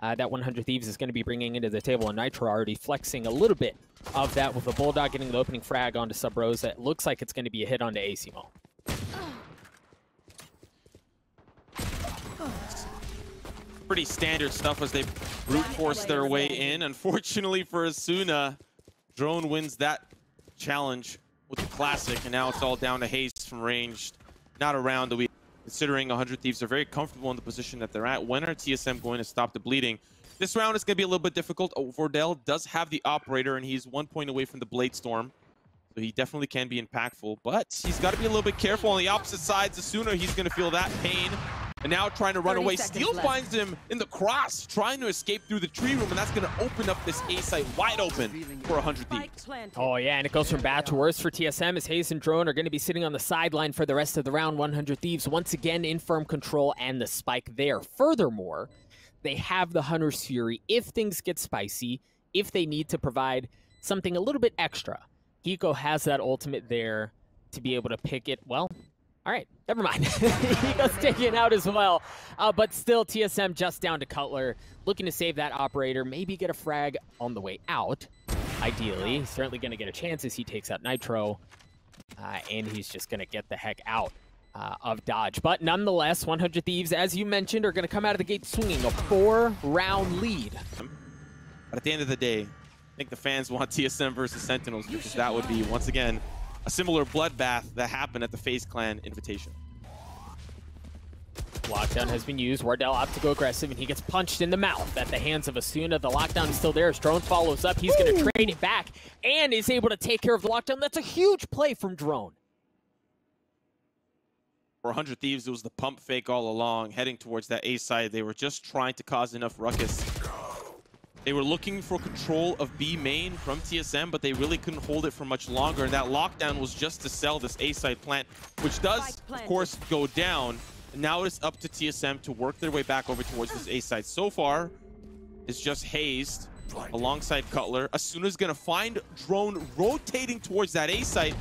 uh, that 100 Thieves is going to be bringing into the table. And Nitro already flexing a little bit of that with a Bulldog getting the opening frag onto Subroza. It looks like it's going to be a hit onto Asimo. Pretty standard stuff as they brute force their way in. Unfortunately for Asuna, Drone wins that challenge with the classic, and now it's all down to Hazed from range. Not around the we considering 100 Thieves are very comfortable in the position that they're at. When are TSM going to stop the bleeding? This round is going to be a little bit difficult. Oh, Wardell does have the operator, and he's one point away from the Blade Storm. So he definitely can be impactful, but he's got to be a little bit careful on the opposite sides. The sooner he's going to feel that pain. And now trying to run away. Steel left. finds him in the cross, trying to escape through the tree room, and that's going to open up this A site wide open for 100 Thieves. Oh, yeah, and it goes from bad to worse for TSM as Hazed and Drone are going to be sitting on the sideline for the rest of the round. 100 Thieves once again in firm control and the spike there. Furthermore, they have the Hunter's Fury if things get spicy, if they need to provide something a little bit extra. Hiko has that ultimate there to be able to pick it, well, all right, never mind. he goes taken out as well. Uh, but still, TSM just down to Cutler, looking to save that operator, maybe get a frag on the way out. Ideally, he's certainly going to get a chance as he takes out Nitro, uh, and he's just going to get the heck out uh, of Dodge. But nonetheless, 100 Thieves, as you mentioned, are going to come out of the gate swinging a four-round lead. But at the end of the day, I think the fans want TSM versus Sentinels because that would be, once again, a similar bloodbath that happened at the FaZe Clan invitation. Lockdown has been used. Wardell opts to go aggressive, and he gets punched in the mouth at the hands of Asuna. The lockdown is still there. As Drone follows up, he's going to trade it back and is able to take care of the lockdown. That's a huge play from Drone. For 100 Thieves, it was the pump fake all along, heading towards that A side. They were just trying to cause enough ruckus they were looking for control of B main from TSM, but they really couldn't hold it for much longer. And that lockdown was just to sell this A-side plant, which does, of course, go down. And now it's up to TSM to work their way back over towards this A-side. So far, it's just hazed alongside Cutler. Asuna's going to find Drone rotating towards that A-site.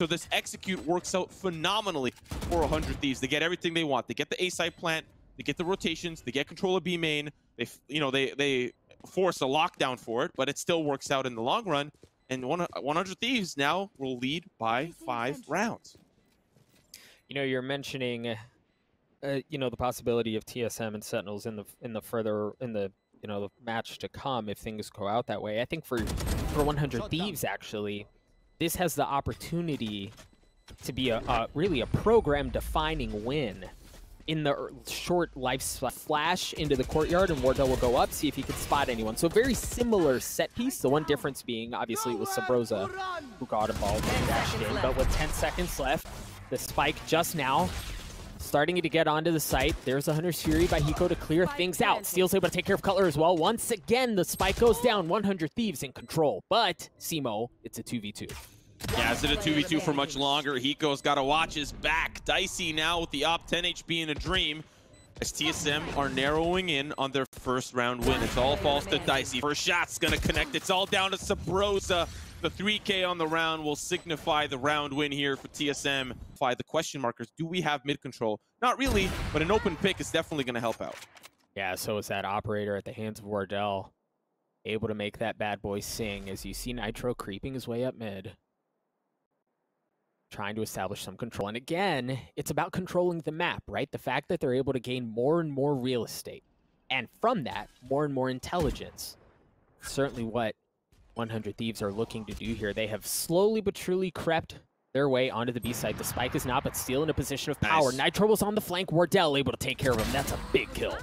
So this execute works out phenomenally for 100 Thieves. They get everything they want. They get the A-side plant. They get the rotations. They get control of B main. They, you know, they they force a lockdown for it, but it still works out in the long run. And 100 Thieves now will lead by five rounds. You know, you're mentioning, uh, you know, the possibility of TSM and Sentinels in the in the further in the you know the match to come if things go out that way. I think for for 100 Thieves actually, this has the opportunity to be a, a really a program defining win in the short life flash into the courtyard, and Wardell will go up, see if he can spot anyone. So very similar set piece. The one difference being, obviously, it was Subroza who got involved and dashed in. But with 10 seconds left, the spike just now starting to get onto the site. There's a Hunter's Fury by Hiko to clear things out. Steel's able to take care of Cutler as well. Once again, the spike goes down. 100 Thieves in control. But, Simo, it's a 2v2. Yeah, is it a 2v2 for much longer? Hiko's got to watch his back. Dicey now with the op 10 HP in a dream. As TSM are narrowing in on their first round win. It's all falls to Dicey. First shot's going to connect. It's all down to Subroza. The 3K on the round will signify the round win here for TSM. By the question markers, do we have mid control? Not really, but an open pick is definitely going to help out. Yeah, so is that operator at the hands of Wardell. Able to make that bad boy sing as you see Nitro creeping his way up mid trying to establish some control. And again, it's about controlling the map, right? The fact that they're able to gain more and more real estate. And from that, more and more intelligence. Certainly what 100 Thieves are looking to do here. They have slowly but truly crept their way onto the B side. The spike is not, but still in a position of power. Nice. Nitro was on the flank. Wardell able to take care of him. That's a big kill.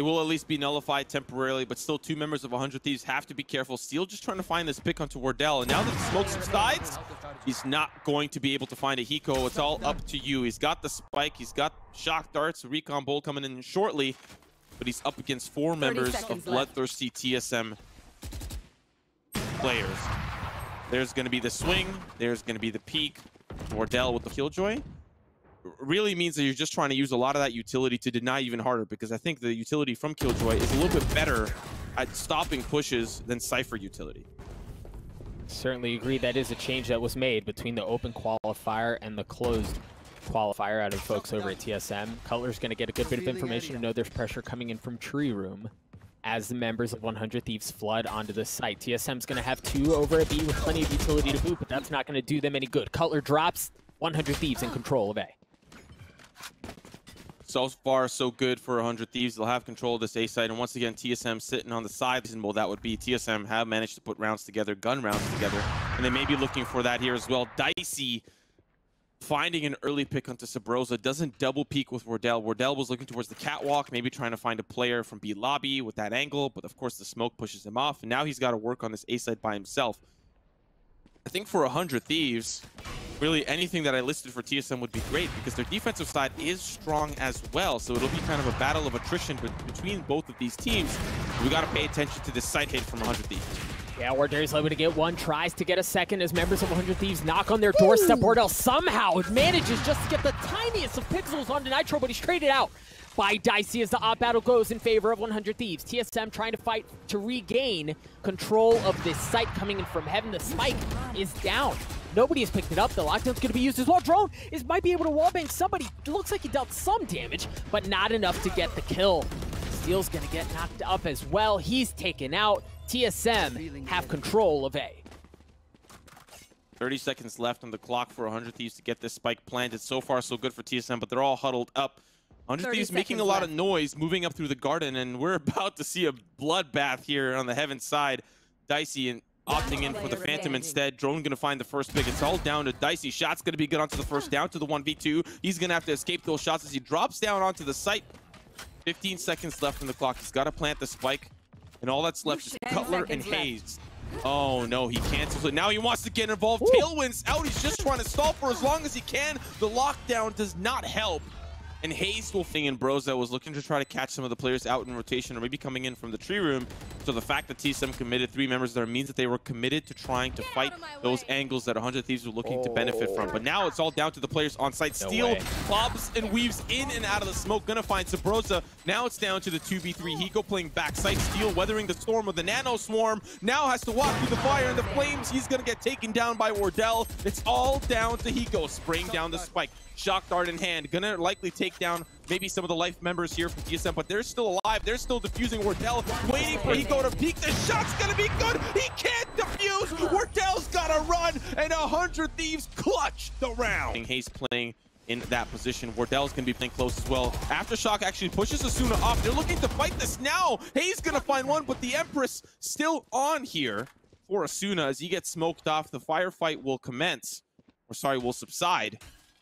It will at least be nullified temporarily, but still two members of 100 Thieves have to be careful. Steel just trying to find this pick onto Wardell. And now that the smoke subsides, he's not going to be able to find a Hiko. It's all up to you. He's got the spike. He's got shock darts, recon bolt coming in shortly. But he's up against four members of Bloodthirsty. TSM players. There's going to be the swing. There's going to be the peak. Wardell with the Killjoy really means that you're just trying to use a lot of that utility to deny even harder because I think the utility from Killjoy is a little bit better at stopping pushes than Cypher utility. Certainly agree that is a change that was made between the open qualifier and the closed qualifier out of folks over at TSM. Cutler's going to get a good bit of information to know there's pressure coming in from Tree Room. as the members of 100 Thieves flood onto the site. TSM's going to have two over a B with plenty of utility to boot, but that's not going to do them any good. Cutler drops 100 Thieves in control of A. So far, so good for 100 Thieves. They'll have control of this A site. And once again, TSM sitting on the side. Well, that would be TSM have managed to put rounds together, gun rounds together. And they may be looking for that here as well. Dicey finding an early pick onto Subroza. Doesn't double peek with Wardell. Wardell was looking towards the catwalk, maybe trying to find a player from B lobby with that angle. But of course, the smoke pushes him off. And now he's got to work on this A site by himself. I think for 100 Thieves, really anything that I listed for TSM would be great because their defensive side is strong as well. So it'll be kind of a battle of attrition between both of these teams. We got to pay attention to this site hit from 100 Thieves. Yeah, Wardell's able to get one, tries to get a second as members of 100 Thieves knock on their doorstep. Wardell somehow manages just to get the tiniest of pixels onto Nitro, but he's traded out by Dicey as the op battle goes in favor of 100 Thieves. TSM trying to fight to regain control of this site coming in from heaven. The spike is down. Nobody has picked it up. The lockdown's going to be used as well. Drone is might be able to wallbang somebody. Looks like he dealt some damage, but not enough to get the kill. Steel's going to get knocked up as well. He's taken out. TSM have control of A. 30 seconds left on the clock for 100 Thieves to get this spike planted. So far, so good for TSM, but they're all huddled up. 100 making a lot left. of noise, moving up through the garden, and we're about to see a bloodbath here on the Heaven side. Dicey and opting in for the Phantom instead. Drone going to find the first pick. It's all down to Dicey. Shot's going to be good onto the first down to the 1v2. He's going to have to escape those shots as he drops down onto the site. 15 seconds left on the clock. He's got to plant the spike. And all that's left is Cutler and Hazed. Oh no, he cancels it. Now he wants to get involved. Ooh. Tailwind's out. He's just trying to stall for as long as he can. The lockdown does not help. And Hazed Wolfing and Broza was looking to try to catch some of the players out in rotation or maybe coming in from the tree room. So the fact that TSM committed three members there means that they were committed to trying to fight those angles that 100 Thieves were looking oh. to benefit from. But now it's all down to the players on site. No Steel plobs and weaves in and out of the smoke. Gonna find Subroza. Now it's down to the 2v3. Hiko playing backside. Steel weathering the storm of the Nano Swarm. Now has to walk through the fire and the flames. He's gonna get taken down by Wardell. It's all down to Hiko spraying down the spike. Shock Dart in hand. Gonna likely take down maybe some of the life members here from TSM, but they're still alive. They're still defusing Wardell, waiting for Hiko to peek. The shot's gonna be good. He can't defuse. Wardell's gotta run, and 100 Thieves clutch the round. Hazed playing in that position. Wardell's going to be playing close as well. Aftershock actually pushes Asuna off. They're looking to fight this now. Hazed going to find one, but the Empress still on here for Asuna as he gets smoked off. The firefight will commence, or sorry, will subside.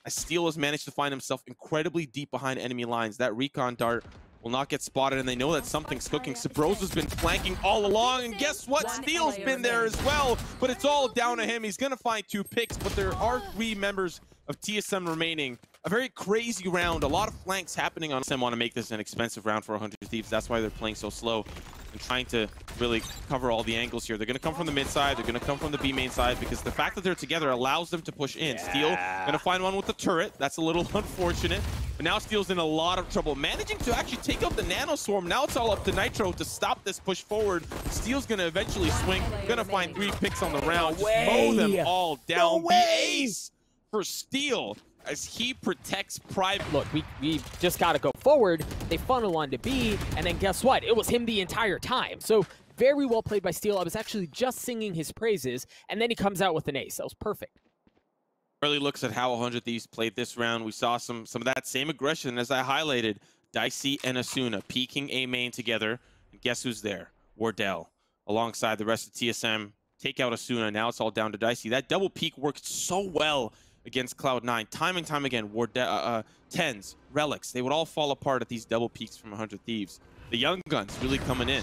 Steel has managed to find himself incredibly deep behind enemy lines. That recon dart will not get spotted, and they know that something's cooking. Subroza's been flanking all along, and guess what? Steel's been there as well, but it's all down to him. He's going to find two picks, but there are three members of TSM remaining. A very crazy round. A lot of flanks happening on TSM want to make this an expensive round for 100 Thieves. That's why they're playing so slow and trying to really cover all the angles here. They're going to come from the mid side. They're going to come from the B main side because the fact that they're together allows them to push in. Yeah. Steel going to find one with the turret. That's a little unfortunate. But now Steel's in a lot of trouble. Managing to actually take out the Nano Swarm. Now it's all up to Nitro to stop this push forward. Steel's going to eventually swing. Going to find three picks on the round. No Just mow them all down. No the for Steel as he protects private. Look, we, we just got to go forward. They funnel on to B, and then guess what? It was him the entire time. So very well played by Steel. I was actually just singing his praises, and then he comes out with an ace. That was perfect. Early looks at how 100 Thieves played this round. We saw some some of that same aggression as I highlighted. Dicey and Asuna peeking A main together. And guess who's there? Wardell, alongside the rest of TSM. Take out Asuna. Now it's all down to Dicey. That double peek worked so well against Cloud9. Time and time again, Ward uh, uh, TenZ, Relyks, they would all fall apart at these double peaks from 100 Thieves. The Young Guns really coming in.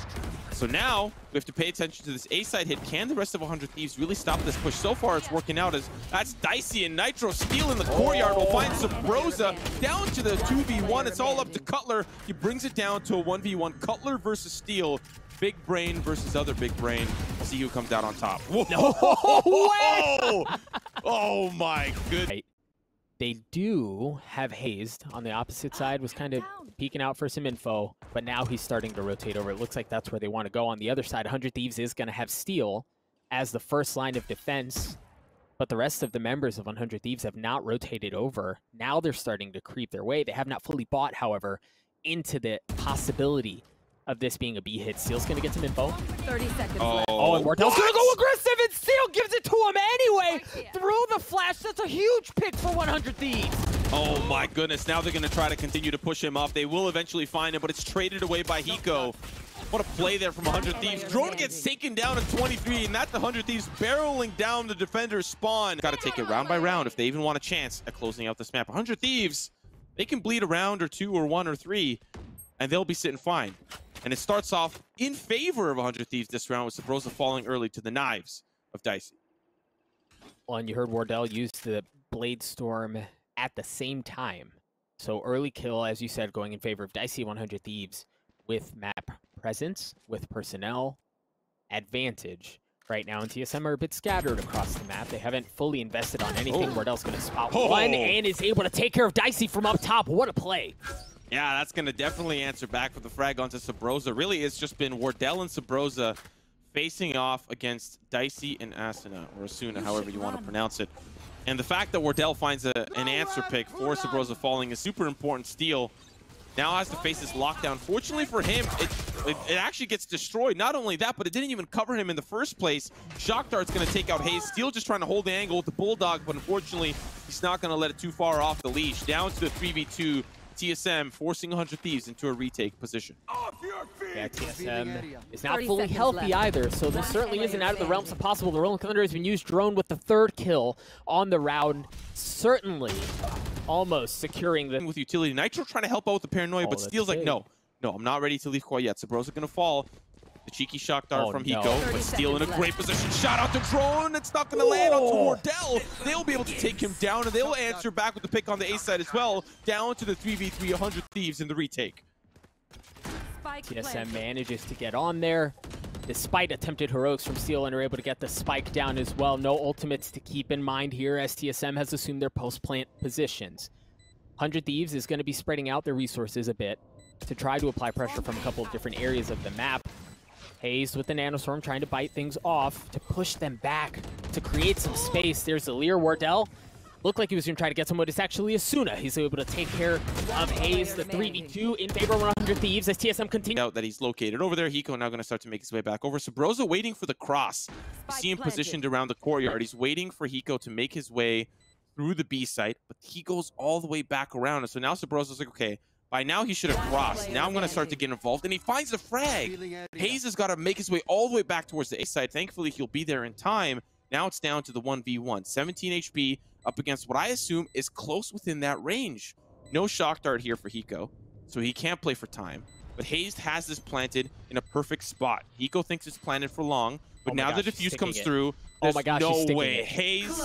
So now we have to pay attention to this A-side hit. Can the rest of 100 Thieves really stop this push? So far, it's working out as that's Dicey and Nitro Steel in the courtyard. We'll find Subroza down to the 2v1. It's all up to Cutler. He brings it down to a 1v1. Cutler versus Steel. Big brain versus other big brain. See who comes out on top. Whoa! No oh my goodness. They do have Hazed on the opposite side, was kind of peeking out for some info, but now he's starting to rotate over. It looks like that's where they want to go. On the other side, 100 Thieves is going to have Steel as the first line of defense, but the rest of the members of 100 Thieves have not rotated over. Now they're starting to creep their way. They have not fully bought, however, into the possibility of this being a B hit. Steel's gonna get some info. 30 seconds Oh, left. Oh, and Wardell's gonna go aggressive, and Steel gives it to him anyway. Right here. Through the flash, that's a huge pick for 100 Thieves. Oh my goodness, now they're going to try to continue to push him off. They will eventually find him, but it's traded away by Hiko. What a play there from 100 Thieves. Drone gets taken down at 23, and that's the 100 Thieves barreling down the defender's spawn. Got to take it round by round if they even want a chance at closing out this map. 100 Thieves, they can bleed a round or two or one or three, and they'll be sitting fine. And it starts off in favor of 100 Thieves this round with Subroza falling early to the knives of Dicey. Well, and you heard Wardell use the Blade Storm at the same time. So early kill, as you said, going in favor of Dicey 100 Thieves with map presence, with personnel advantage. Right now, and TSM are a bit scattered across the map. They haven't fully invested on anything. Oh. Wardell's going to spot Oh. one and is able to take care of Dicey from up top. What a play. Yeah, that's going to definitely answer back with the frag onto Subroza. Really, it's just been Wardell and Subroza facing off against Dicey and Asuna, or Asuna, however you want to pronounce it. And the fact that Wardell finds a, an answer pick for Subroza falling is super important. Steel now has to face this lockdown. Fortunately for him, it, it, it actually gets destroyed. Not only that, but it didn't even cover him in the first place. Shock Dart's going to take out Hazed. Steel just trying to hold the angle with the Bulldog, but unfortunately, he's not going to let it too far off the leash. Down to the 3v2. TSM forcing 100 Thieves into a retake position. Yeah, TSM is not fully healthy left. either, so this certainly isn't out of the realms of possible. The Rolling Thunder has been used drone with the third kill on the round, certainly almost securing the With utility, Nitro trying to help out with the paranoia, Oh, but Steel's like, no, no, I'm not ready to leave quite yet. So Bros Subroza gonna fall. The cheeky shock dart Oh, from no. Hiko, 30 but Steel in a seconds great position. Shot out the drone. It's not gonna land onto oh. Wardell. They'll be able to take him down, and they'll answer back with the pick on the A side as well. Down to the 3v3, 100 Thieves in the retake. Spike TSM manages to get on there. Despite attempted heroics from Steel and are able to get the spike down as well. No ultimates to keep in mind here as TSM has assumed their post-plant positions. 100 Thieves is going to be spreading out their resources a bit to try to apply pressure from a couple of different areas of the map. Hazed with the Nanoswarm trying to bite things off to push them back to create some space. There's the Lear Wardell. Looked like he was going to try to get someone. It's actually Asuna. He's able to take care of Hazed, the 3v2 in favor of 100 Thieves as TSM continues. out that he's located over there. Hiko now going to start to make his way back over. Subroza waiting for the cross. You see him positioned around the courtyard. He's waiting for Hiko to make his way through the B site, but he goes all the way back around. And so now Subroza's like, okay, by now he should have crossed. Now I'm going to start to get involved. And he finds the frag. Hazed has got to make his way all the way back towards the A side. Thankfully, he'll be there in time. Now it's down to the 1v1. 17 HP up against what I assume is close within that range. No shock dart here for Hiko, so he can't play for time. But Hazed has this planted in a perfect spot. Hiko thinks it's planted for long, but Oh now gosh, the he's defuse comes it. through. Oh my gosh, no sticking way. it. Hazed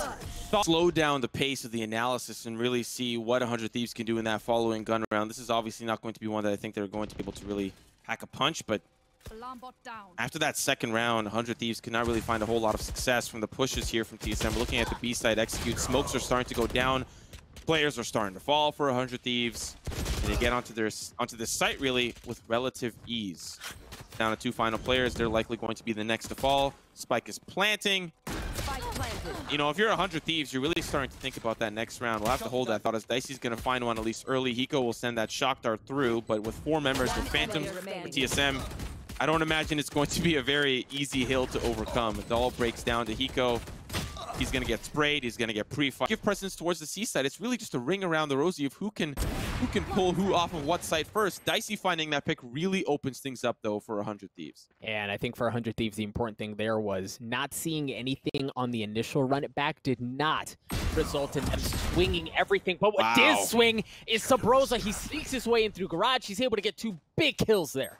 thought slow down the pace of the analysis and really see what 100 Thieves can do in that following gun round. This is obviously not going to be one that I think they're going to be able to really pack a punch, but down. after that second round, 100 Thieves could not really find a whole lot of success from the pushes here from TSM. We're looking at the B side execute. Smokes are starting to go down. Players are starting to fall for 100 Thieves. And they get onto their onto this site really with relative ease. Down to two final players. They're likely going to be the next to fall. Spike is planting. Spike. You know, if you're 100 Thieves, you're really starting to think about that next round. We'll have to hold that thought as Dicey's going to find one at least early. Hiko will send that shock dart through, but with four members with Phantom, with TSM, I don't imagine it's going to be a very easy hill to overcome. It all breaks down to Hiko. He's going to get sprayed. He's going to get pre-fight. Give presence towards the seaside. It's really just a ring around the rosy of who can who can pull who off of what site first. Dicey finding that pick really opens things up, though, for 100 Thieves. And I think for 100 Thieves, the important thing there was not seeing anything on the initial run it back did not result in them swinging everything. But what Wow. did swing is Subroza. He sneaks his way in through Garage. He's able to get two big kills there.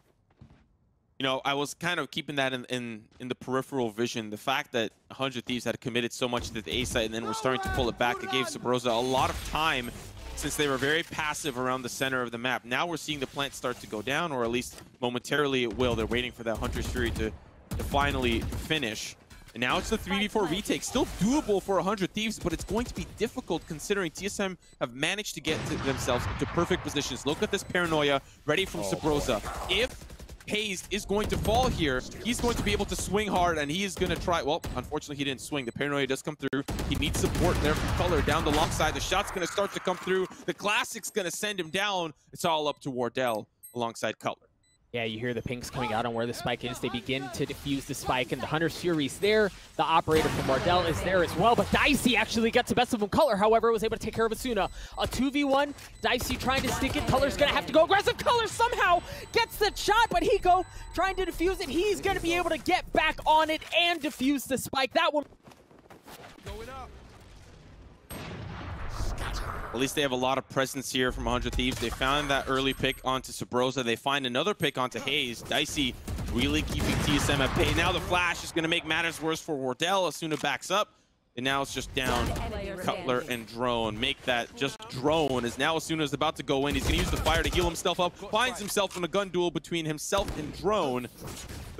You know, I was kind of keeping that in, in, in the peripheral vision. The fact that 100 Thieves had committed so much to the A side and then were starting to pull it back, it gave Subroza a lot of time since they were very passive around the center of the map. Now we're seeing the plant start to go down, or at least momentarily it will. They're waiting for that Hunter's Fury to, to finally finish. And now it's the 3v4 retake. Still doable for 100 Thieves, but it's going to be difficult considering TSM have managed to get to themselves into perfect positions. Look at this paranoia ready from Oh, Subroza. If Hazed is going to fall here. He's going to be able to swing hard, and he is going to try. Well, unfortunately, he didn't swing. The paranoia does come through. He needs support there from Cutler down the long side. The shot's going to start to come through. The Classic's going to send him down. It's all up to Wardell alongside Cutler. Yeah, you hear the pinks coming out on where the spike is. They begin to defuse the spike, and the Hunter's Fury's there. The operator from Wardell is there as well, but Dicey actually gets the best of him. Cutler, however, was able to take care of Asuna. A 2v1, Dicey trying to stick it. Cutler's gonna have to go aggressive. Cutler somehow gets the shot, but Hiko trying to defuse it. He's gonna be able to get back on it and defuse the spike. That one At least they have a lot of presence here from 100 Thieves. They found that early pick onto Subroza. They find another pick onto Hazed. Dicey really keeping TSM at bay. Now the flash is going to make matters worse for Wardell. Asuna backs up. And now it's just down Cutler and Drone. Make that just Drone as now Asuna is about to go in. He's going to use the fire to heal himself up. Finds himself in a gun duel between himself and Drone.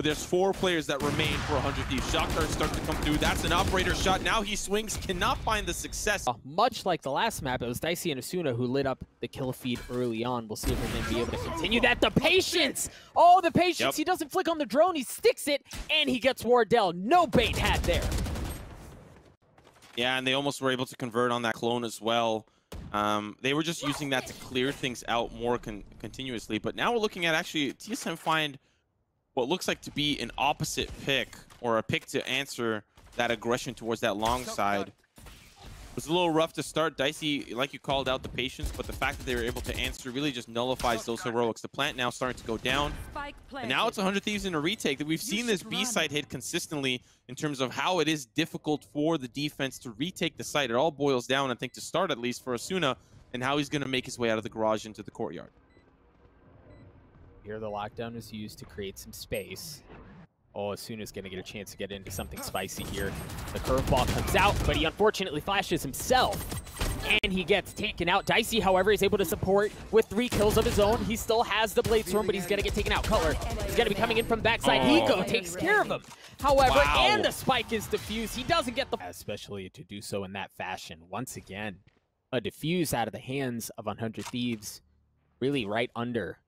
But there's four players that remain for 100 Thieves. Shock darts start to come through. That's an operator shot. Now he swings, cannot find the success. Uh, much like the last map, it was Dicey and Asuna who lit up the kill feed early on. We'll see if we can be able to continue that. The patience! Oh, the patience! Yep. He doesn't flick on the drone, he sticks it, and he gets Wardell. No bait had there. Yeah, and they almost were able to convert on that clone as well. Um, they were just using that to clear things out more con continuously. But now we're looking at actually TSM find what looks like to be an opposite pick or a pick to answer that aggression towards that long side. It was a little rough to start. Dicey, like you called out the patience, but the fact that they were able to answer really just nullifies those heroics. The plant now starting to go down. And now it's 100 Thieves in a retake. That We've seen this B site hit consistently in terms of how it is difficult for the defense to retake the site. It all boils down, I think, to start at least for Asuna and how he's going to make his way out of the garage into the courtyard. Here, the lockdown is used to create some space. Oh, Asuna's going to get a chance to get into something spicy here. The curveball comes out, but he unfortunately flashes himself. And he gets taken out. Dicey, however, is able to support with three kills of his own. He still has the Blade Storm, but he's going to get taken out. Cutler is going to be coming in from backside. Oh. Hiko takes care of him. However, Wow. and the spike is diffused. He doesn't get the... Especially to do so in that fashion. Once again, a diffuse out of the hands of 100 Thieves. Really right under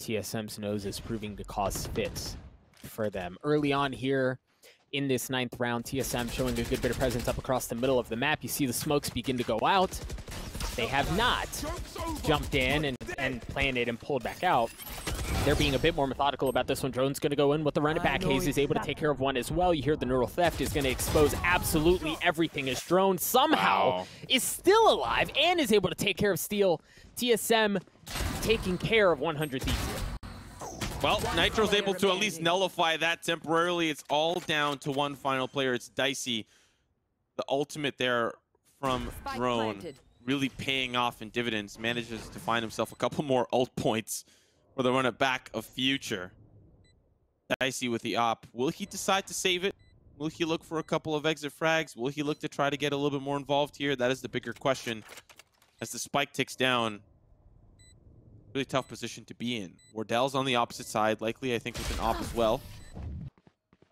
TSM's nose is proving to cause fits for them. Early on here in this ninth round, TSM showing a good bit of presence up across the middle of the map. You see the smokes begin to go out. They have not jumped in and, and planted and pulled back out. They're being a bit more methodical about this one. Drone's going to go in with the run it back. Hazed is able to take care of one as well. You hear the neural theft is going to expose absolutely everything as Drone somehow Wow. is still alive and is able to take care of Steel. TSM taking care of 100 Thieves. Well, Nitro's able to at least nullify that temporarily. It's all down to one final player. It's Dicey. The ultimate there from Drone. Really paying off in dividends. Manages to find himself a couple more ult points for the run it back of future. Dicey with the op. Will he decide to save it? Will he look for a couple of exit frags? Will he look to try to get a little bit more involved here? That is the bigger question. As the spike ticks down, really tough position to be in. Wardell's on the opposite side, likely I think with an op as well.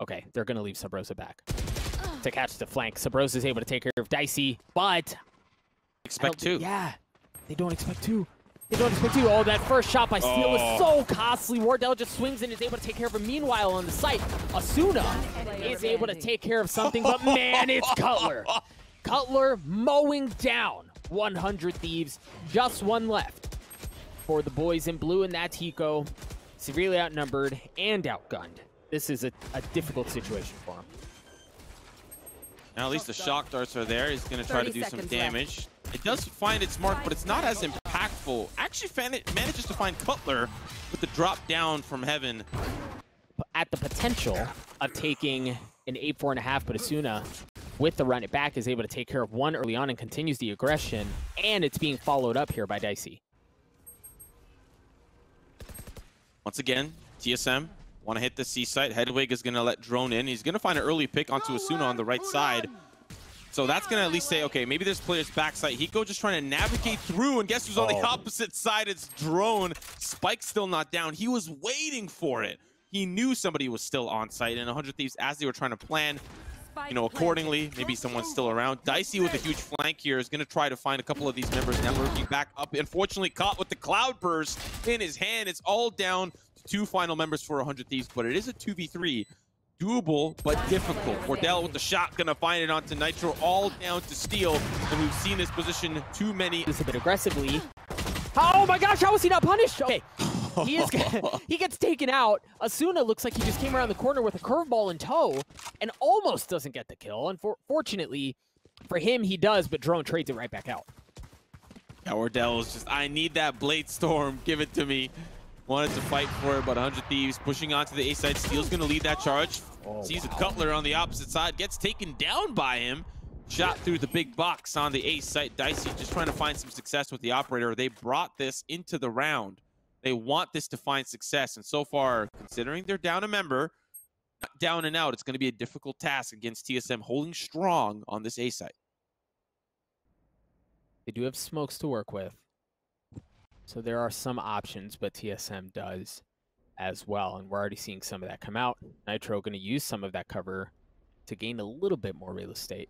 Okay, they're going to leave Subroza back to catch the flank. Subroza is able to take care of Dicey, but... Expect two. Yeah, they don't expect two. They don't expect two. Oh, that first shot by Steel Oh. was so costly. Wardell just swings and is able to take care of him. Meanwhile, on the site, Asuna is able to take care of something, but man, it's Cutler. Cutler mowing down 100 Thieves. Just one left for the boys in blue, and that's Hiko. Severely outnumbered and outgunned. This is a, a difficult situation for him. Now at least the shock darts are there. He's going to try to do some seconds left. damage. It does find its mark, but it's not as impactful. Actually fan- it manages to find Cutler with the drop down from heaven. at the potential of taking an 8-4.5, but Asuna, with the run it back, is able to take care of one early on and continues the aggression, and it's being followed up here by Dicey. Once again, TSM want to hit the C site. Hedwig is going to let drone in. He's going to find an early pick onto Asuna on the right side. So that's going to at least say, okay, maybe this player's backside. Hiko just trying to navigate through, and guess who's on the Oh. opposite side? It's Drone. Spike's still not down. He was waiting for it. He knew somebody was still on site, and 100 Thieves, as they were trying to plan, Spike you know, accordingly, maybe someone's still around. Dicey with a huge flank here is going to try to find a couple of these members now working back up. Unfortunately, caught with the Cloud Burst in his hand. It's all down to two final members for 100 Thieves, but it is a 2v3. Doable, but difficult. Wardell with the shot, going to find it onto Nitro, all down to Steel. And we've seen this position too many. This is a bit aggressively. Oh my gosh, how was he not punished? Okay, He is he gets taken out. Asuna looks like he just came around the corner with a curveball in tow and almost doesn't get the kill. And for, fortunately for him, he does, but Drone trades it right back out. Yeah, Wardell is just, I need that Blade Storm. Give it to me. Wanted to fight for it, but 100 Thieves pushing onto the A side. Steel's going to lead that charge. Oh, Sees wow. a Cutler on the opposite side. Gets taken down by him. Shot through the big box on the A site. Dicey just trying to find some success with the operator. They brought this into the round. They want this to find success. And so far, considering they're down a member, down and out, it's going to be a difficult task against TSM holding strong on this A site. They do have smokes to work with. So there are some options, but TSM does as well. And we're already seeing some of that come out. Nitro going to use some of that cover to gain a little bit more real estate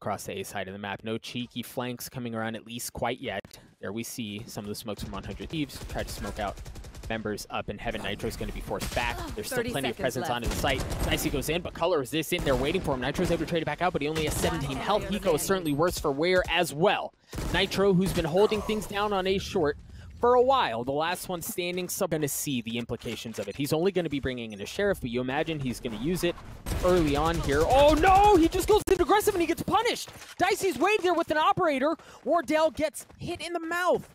across the A side of the map. No cheeky flanks coming around at least quite yet. There we see some of the smokes from 100 Thieves. Try to smoke out members up in heaven. Nitro is going to be forced back. There's still plenty of presence left. onto the site. Dicey goes in, but Cutler is this in there waiting for him. Nitro's able to trade it back out, but he only has 17 health. Hiko is certainly worse for wear as well. Nitro, who's been holding things down on A short for a while, the last one standing, so going to see the implications of it. He's only going to be bringing in a sheriff, but you imagine he's going to use it early on here. Oh no, he just goes in aggressive and he gets punished. Dicey's waiting there with an operator. Wardell gets hit in the mouth.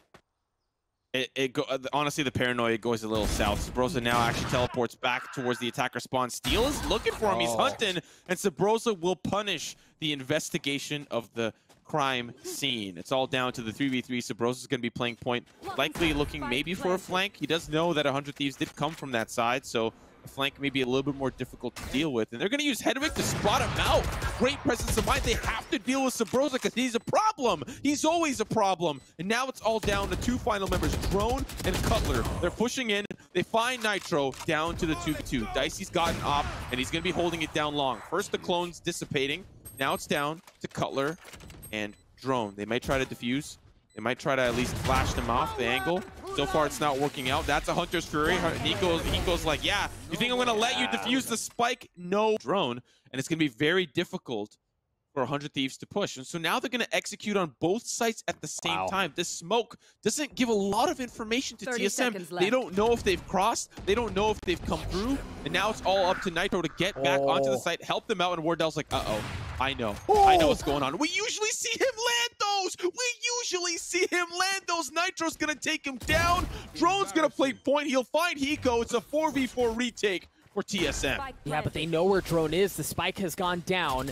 It, it go, uh, honestly, the paranoia goes a little south. Subroza now actually teleports back towards the attacker spawn. Steel is looking for him. He's Oh. hunting, and Subroza will punish the investigation of the crime scene. It's all down to the 3v3. Subroza's going to be playing point, likely looking maybe for a flank. He does know that 100 Thieves did come from that side, so a flank may be a little bit more difficult to deal with. And they're going to use Hedwig to spot him out. Great presence of mind. They have to deal with Subroza because he's a problem. He's always a problem. And now it's all down to two final members, Drone and Cutler. They're pushing in. They find Nitro down to the 2v2. Dicey's gotten op, and he's going to be holding it down long. First, the clone's dissipating. Now it's down to Cutler and Drone. They might try to defuse. They might try to at least flash them off the angle. So far, it's not working out. That's a Hunter's Fury. Hiko's, Hiko's like, yeah, you think I'm going to let you defuse the spike? No. Drone. And it's going to be very difficult for 100 Thieves to push. And so now they're going to execute on both sites at the same Wow. time. This smoke doesn't give a lot of information to TSM. They don't know if they've crossed. They don't know if they've come through. And now it's all up to Nitro to get back onto the Oh. site, help them out. And Wardell's like, uh-oh, I know. Oh. I know Oh. what's going on. We usually see him land those. We usually see him land those. Nitro's going to take him down. Drone's going to play point. He'll find Hiko. It's a 4v4 retake for TSM. Yeah, but they know where drone is. The spike has gone down.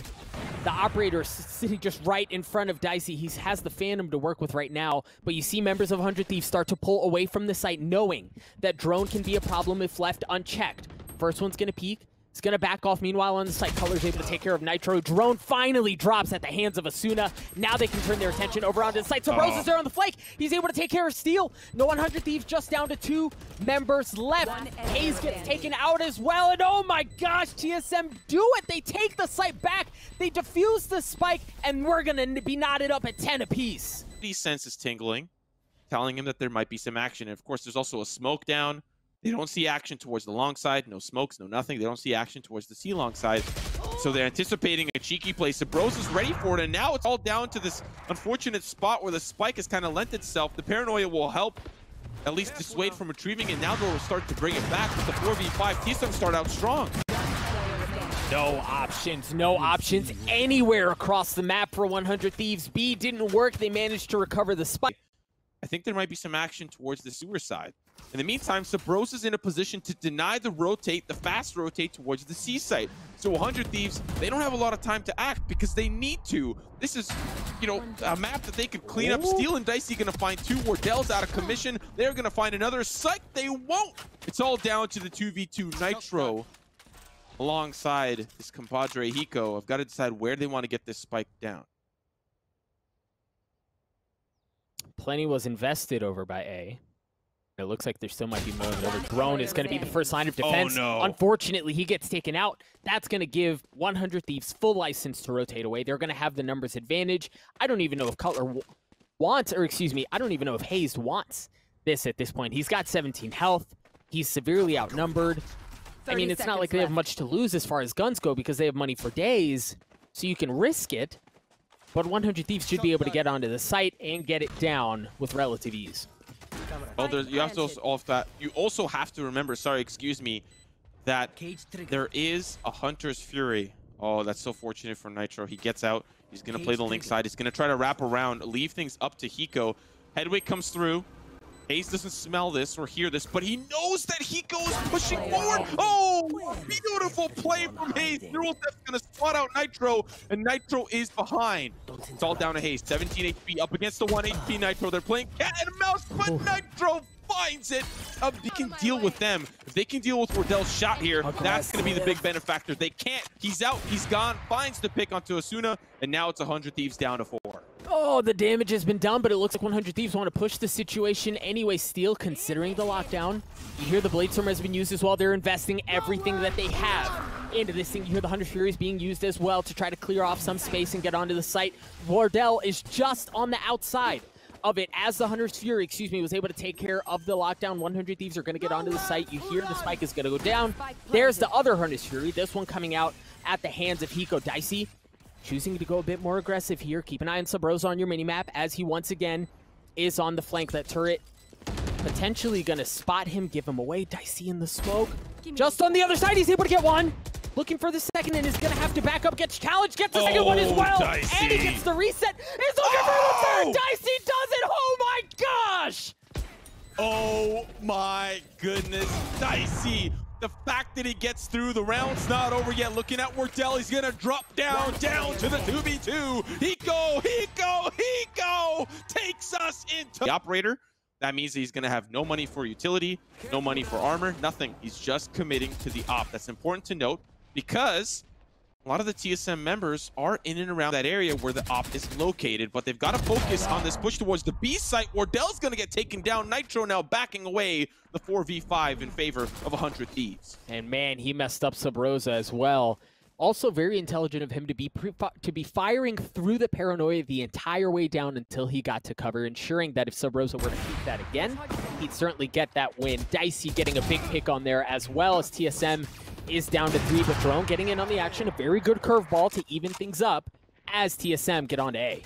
The operator is sitting just right in front of Dicey. He has the Phantom to work with right now. But you see members of 100 Thieves start to pull away from the site, knowing that drone can be a problem if left unchecked. First one's going to peek. It's going to back off. Meanwhile, on the site, Cutler's able to take care of Nitro. Drone finally drops at the hands of Asuna. Now they can turn their attention over onto the site. So Rose Oh. is there on the flank. He's able to take care of Steel. No 100 Thieves just down to two members left. One Hazed gets remaining. taken out as well. And oh my gosh, TSM do it. They take the site back. They defuse the spike, and we're going to be knotted up at 10 apiece. These senses tingling, telling him that there might be some action. And of course, there's also a smoke down. They don't see action towards the long side. No smokes, no nothing. They don't see action towards the sea long side. So they're anticipating a cheeky play. Sabros is ready for it, and now it's all down to this unfortunate spot where the spike has kind of lent itself. The paranoia will help at least dissuade from retrieving it. Now they'll start to bring it back with the 4v5. TSM start out strong. No options, no options anywhere across the map for 100 Thieves. B didn't work. They managed to recover the spike. I think there might be some action towards the sewer side. In the meantime, Sabros is in a position to deny the rotate, the fast rotate towards the C site. So 100 Thieves, they don't have a lot of time to act because they need to. This is, you know, a map that they could clean up. Steel and Dicey gonna find two. Wardell's out of commission. They're gonna find another. Psych, they won't. It's all down to the 2v2 Nitro alongside this compadre Hiko. I've got to decide where they want to get this spike down. Plenty was invested over by A. It looks like there still might be more than over. Drone is going to be the first line of defense. Oh, defense. no. Unfortunately, he gets taken out. That's going to give 100 Thieves full license to rotate away. They're going to have the numbers advantage. I don't even know if Cutler w- wants, or excuse me, I don't even know if Hazed wants this at this point. He's got 17 health. He's severely outnumbered. I mean, it's not seconds like they have much to lose as far as guns go because they have money for days, so you can risk it. But 100 Thieves should be able to get onto the site and get it down with relative ease. Oh, there's, you have to also off that. You also have to remember. Sorry, excuse me, that there is a Hunter's Fury. Oh, that's so fortunate for Nitro. He gets out. He's gonna play the link side. He's gonna try to wrap around, leave things up to Hiko. Hedwig comes through. Hazed doesn't smell this or hear this, but he knows that he goes pushing forward. Oh, beautiful play from Hazed. Neural Theft's gonna spot out Nitro, and Nitro is behind. It's all down to Hazed. 17 HP up against the 1 HP Nitro. They're playing cat and mouse, but Nitro finds it. Uh, they can deal with them. If they can deal with Wardell's shot here, that's going to be the big benefactor. They can't. He's out. He's gone. Finds the pick onto Asuna, and now it's 100 Thieves down to four. Oh, the damage has been done, but it looks like 100 Thieves want to push the situation anyway. Steel, considering the lockdown, you hear the Bladestorm has been used as well. They're investing everything that they have into this thing. You hear the 100 Furies being used as well to try to clear off some space and get onto the site. Wardell is just on the outside of it as the Hunter's Fury, excuse me, was able to take care of the lockdown. 100 Thieves are going to get onto the site. You hear the spike is going to go down. There's the other Hunter's Fury. This one coming out at the hands of Hiko Dicey. Choosing to go a bit more aggressive here. Keep an eye on Subroza on your minimap as he once again is on the flank. That turret potentially going to spot him, give him away. Dicey in the smoke. Just on the other side, he's able to get one. Looking for the second and is going to have to back up. Gets challenged, gets the second one as oh, well. Dicey. And he gets the reset. He's looking for the third. Oh! Dicey does it. Oh my gosh. Oh my goodness, Dicey. The fact that he gets through, the round's not over yet. Looking at Wardell, he's gonna drop down, down to the 2v2. Hiko, Hiko, Hiko takes us into the operator. That means he's gonna have no money for utility, no money for armor, nothing. He's just committing to the op. That's important to note because a lot of the TSM members are in and around that area where the op is located, but they've got to focus on this push towards the B site. Wardell's going to get taken down. Nitro now backing away the 4v5 in favor of 100 Thieves. And man, he messed up Subroza as well. Also, very intelligent of him to be to be firing through the paranoia the entire way down until he got to cover, ensuring that if Subroza were to keep that again, he'd certainly get that win. Dicey getting a big pick on there as well as TSM is down to three, but Drone getting in on the action. A very good curveball to even things up as TSM get on to A.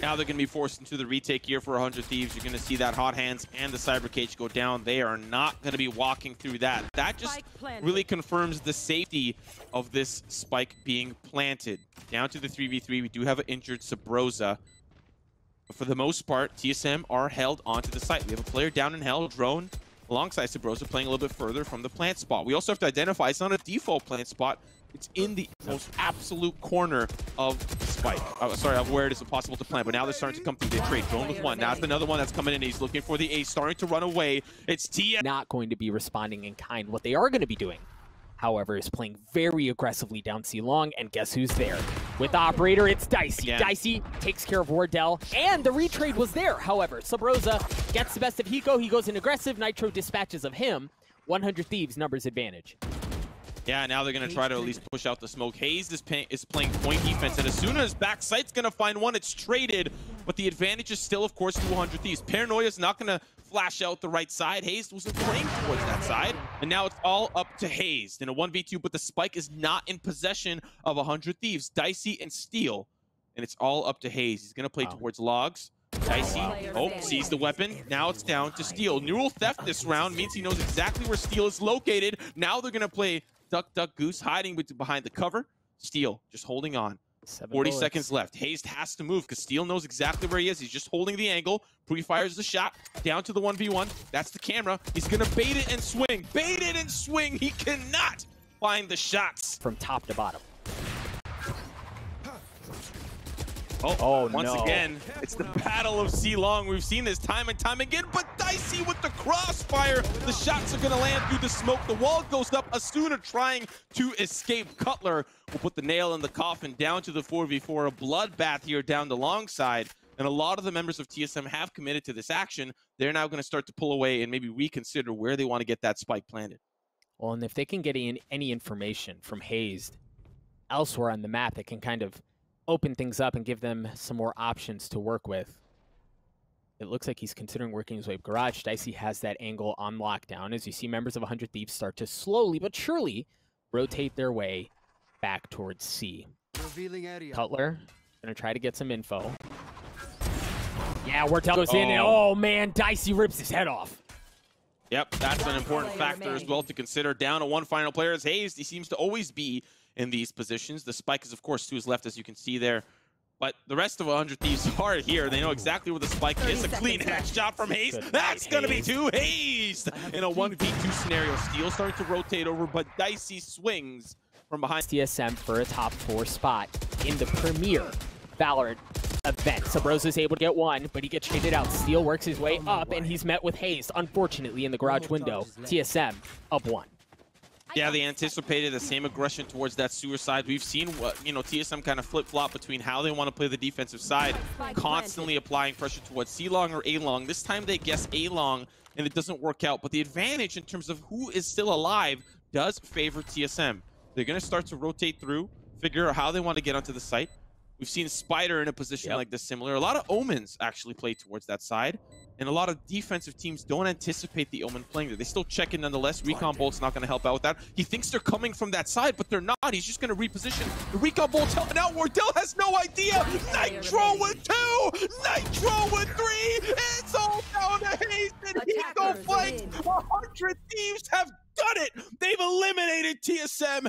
Now they're going to be forced into the retake here for 100 Thieves. You're going to see that Hot Hands and the Cyber Cage go down. They are not going to be walking through that. That just really confirms the safety of this spike being planted. Down to the 3v3, we do have an injured Subroza. But for the most part, TSM are held onto the site. We have a player down in hell, drone, alongside Subroza, playing a little bit further from the plant spot. We also have to identify it's not a default plant spot. It's in the most absolute corner of Spike. Oh, sorry, of where it is impossible to plant. But now they're starting to come through. They trade drone with one. Now it's another one that's coming in. He's looking for the ace, starting to run away. It's TS. Not going to be responding in kind. What they are going to be doing, however, is playing very aggressively down C long, and guess who's there? With Operator, it's Dicey. Again. Dicey takes care of Wardell, and the retrade was there. However, Subroza gets the best of Hiko. He goes in aggressive. Nitro dispatches of him. 100 Thieves numbers advantage. Yeah, now they're going to try to at least push out the smoke. Hazed is, pay- is playing point defense, and as soon as backside's going to find one, it's traded. But the advantage is still, of course, to 100 Thieves. Paranoia's not going to flash out the right side. Hazed wasn't playing towards that side, and now it's all up to Hazed in a 1v2, but the spike is not in possession of 100 Thieves. Dicey and Steel, and it's all up to Hazed. He's going to play Wow. towards Logs. Dicey, oh, sees the weapon. Now it's down to Steel. Neural Theft this round means he knows exactly where Steel is located. Now they're going to play Duck, Duck, Goose, hiding behind the cover. Steel just holding on. Seven 40 bullets. seconds left. Hazed has to move because Steel knows exactly where he is. He's just holding the angle. Pre-fires the shot down to the 1v1. That's the camera. He's going to bait it and swing. Bait it and swing. He cannot find the shots. From top to bottom. Oh, Oh, once no. again, it's the battle of C Long. We've seen this time and time again, but Dicey with the crossfire. The shots are going to land through the smoke. The wall goes up. Asuna trying to escape. Cutler will put the nail in the coffin down to the 4v4. A bloodbath here down the long side. And a lot of the members of TSM have committed to this action. They're now going to start to pull away and maybe reconsider where they want to get that spike planted. Well, and if they can get in any information from Hazed elsewhere on the map that can kind of open things up and give them some more options to work with. It looks like he's considering working his way up garage. Dicey has that angle on lockdown as you see members of 100 Thieves start to slowly but surely rotate their way back towards C. Revealing area. Cutler gonna try to get some info. Yeah, Wardell goes in, and Oh. oh man, Dicey rips his head off. Yep, that's an important factor as well to consider. Down to one final player is Hazed. He seems to always be in these positions. The spike is, of course, to his left, as you can see there. But the rest of 100 Thieves are here. They know exactly where the spike is. A clean seconds left. headshot from Hazed. Good That's going to be Hazed. two Hazed in a 1v2 scenario. Steel starting to rotate over, but Dicey swings from behind. TSM for a top four spot in the premier Valorant event. Subroza is able to get one, but he gets traded out. Steel works his way up, and he's met with Hazed, unfortunately, in the garage window. TSM up one. Yeah, they anticipated the same aggression towards that suicide. We've seen what you know TSM kind of flip flop between how they want to play the defensive side, constantly applying pressure towards C long or A long. This time they guess A long, and it doesn't work out. But the advantage in terms of who is still alive does favor TSM. They're gonna start to rotate through, figure out how they want to get onto the site. We've seen Spider in a position Yep. like this similar. A lot of Omens actually play towards that side. And a lot of defensive teams don't anticipate the Omen playing there. They still check in nonetheless. Recon Bolt's not going to help out with that. He thinks they're coming from that side, but they're not. He's just going to reposition. The Recon Bolt's helping out. Wardell has no idea. Nitro with two! Nitro with three! It's all down to Hazed and Eco Attackers Flight! win. 100 Thieves have done it! They've eliminated TSM